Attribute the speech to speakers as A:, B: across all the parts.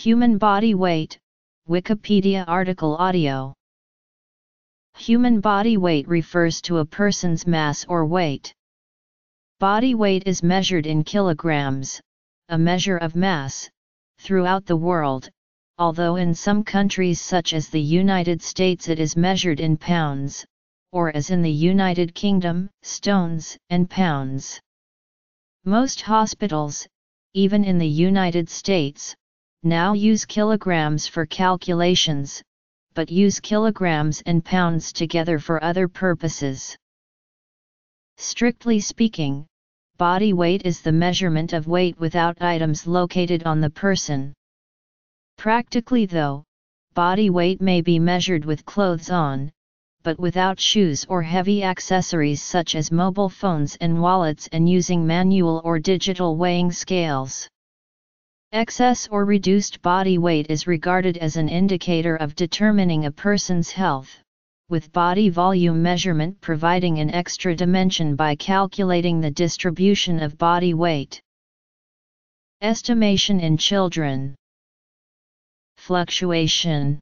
A: Human body weight, Wikipedia article audio. Human body weight refers to a person's mass or weight. Body weight is measured in kilograms, a measure of mass, throughout the world, although in some countries such as the United States it is measured in pounds, or as in the United Kingdom, stones and pounds. Most hospitals, even in the United States, now use kilograms for calculations, but use kilograms and pounds together for other purposes. Strictly speaking, body weight is the measurement of weight without items located on the person. Practically though, body weight may be measured with clothes on, but without shoes or heavy accessories such as mobile phones and wallets and using manual or digital weighing scales. Excess or reduced body weight is regarded as an indicator of determining a person's health, with body volume measurement providing an extra dimension by calculating the distribution of body weight. Estimation in children Fluctuation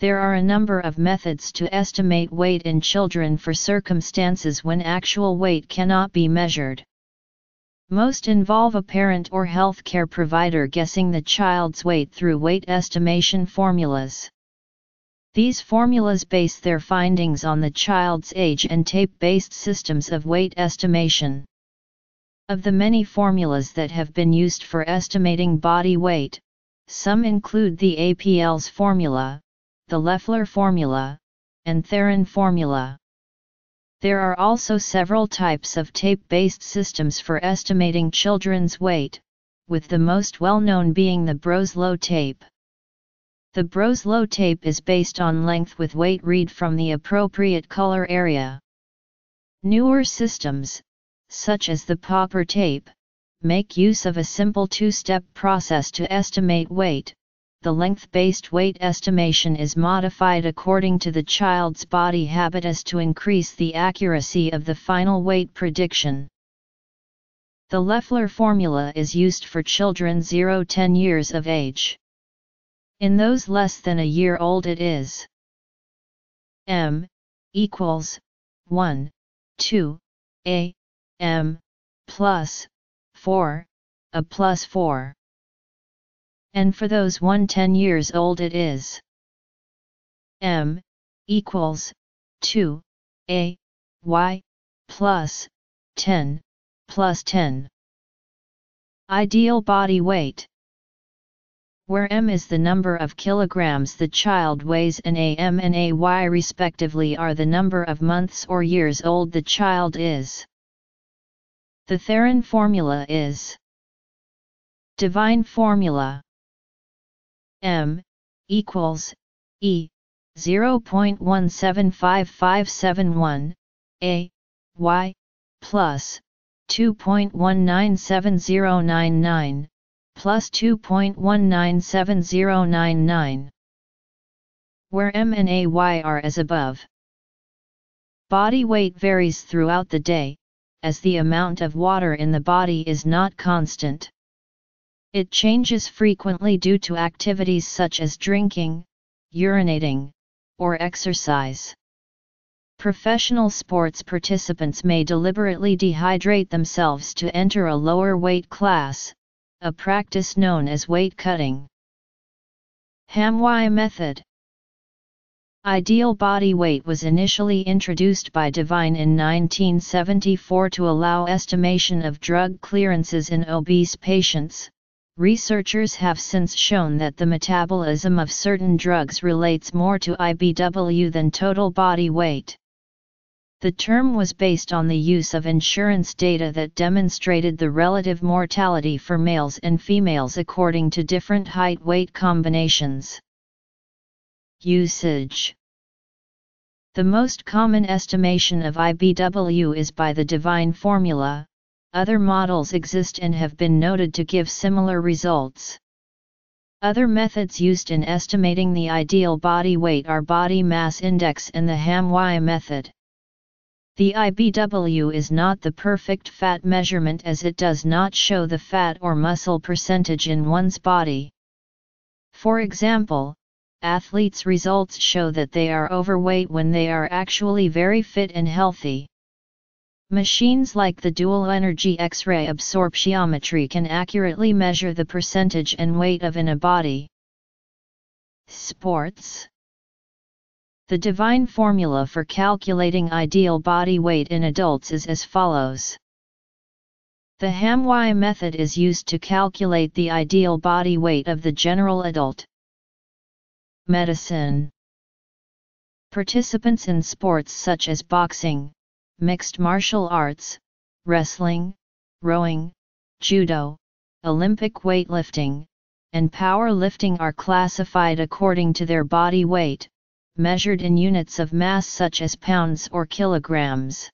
A: There are a number of methods to estimate weight in children for circumstances when actual weight cannot be measured. Most involve a parent or healthcare provider guessing the child's weight through weight estimation formulas. These formulas base their findings on the child's age and tape-based systems of weight estimation. Of the many formulas that have been used for estimating body weight, some include the APLS formula, the Leffler formula, and Theron formula. There are also several types of tape-based systems for estimating children's weight, with the most well-known being the Broselow tape. The Broselow tape is based on length with weight read from the appropriate color area. Newer systems, such as the Popper tape, make use of a simple two-step process to estimate weight, the length-based weight estimation is modified according to the child's body habitus to increase the accuracy of the final weight prediction. The Leffler formula is used for children 0-10 years of age. In those less than a year old it is m equals 1, 2, a, m, plus 4, a plus 4 and for those 110 years old it is. M equals 2 a y plus 10 plus 10 ideal body weight. Where m is the number of kilograms the child weighs and am and ay respectively are the number of months or years old the child is. The Theron formula is. Devine formula m equals e 0.175571 a y plus 2.197099 plus 2.197099 where m and ay are as above. Body weight varies throughout the day, as the amount of water in the body is not constant. It changes frequently due to activities such as drinking, urinating, or exercise. Professional sports participants may deliberately dehydrate themselves to enter a lower weight class, a practice known as weight cutting. Hamwi method Ideal body weight was initially introduced by Devine in 1974 to allow estimation of drug clearances in obese patients, Researchers have since shown that the metabolism of certain drugs relates more to IBW than total body weight. The term was based on the use of insurance data that demonstrated the relative mortality for males and females according to different height-weight combinations. Usage The most common estimation of IBW is by the Devine formula, other models exist and have been noted to give similar results. Other methods used in estimating the ideal body weight are body mass index and the Hamwi method. The IBW is not the perfect fat measurement as it does not show the fat or muscle percentage in one's body. For example, athletes' results show that they are overweight when they are actually very fit and healthy. Machines like the dual energy X-ray absorptiometry can accurately measure the percentage and weight of in a body. Sports The Devine formula for calculating ideal body weight in adults is as follows. The Hamwi method is used to calculate the ideal body weight of the general adult. Medicine Participants in sports such as boxing, mixed martial arts, wrestling, rowing, judo, Olympic weightlifting, and power lifting are classified according to their body weight, measured in units of mass such as pounds or kilograms.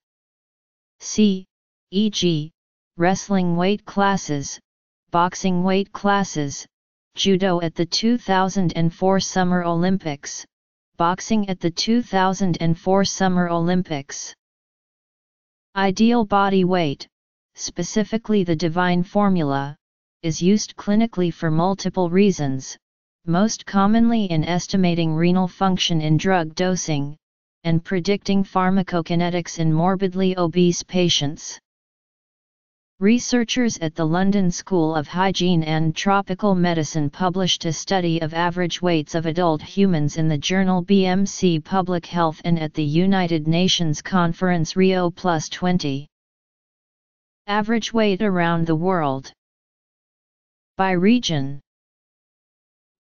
A: See, e.g., wrestling weight classes, boxing weight classes, judo at the 2004 Summer Olympics, boxing at the 2004 Summer Olympics. Ideal body weight, specifically the Devine formula, is used clinically for multiple reasons, most commonly in estimating renal function in drug dosing, and predicting pharmacokinetics in morbidly obese patients. Researchers at the London School of Hygiene and Tropical Medicine published a study of average weights of adult humans in the journal BMC Public Health and at the United Nations Conference Rio Plus 20. Average weight around the world. By region.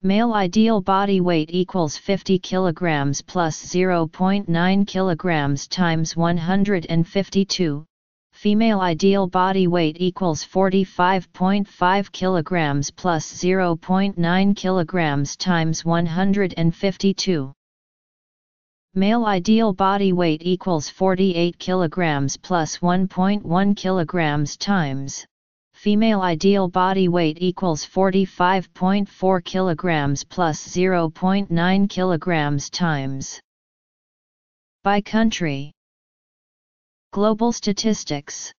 A: Male ideal body weight equals 50 kg plus 0.9 kg times 152, female ideal body weight equals 45.5 kg plus 0.9 kg times 152. Male ideal body weight equals 48 kg plus 1.1 kg times. Female ideal body weight equals 45.4 kg plus 0.9 kg times. By country Global statistics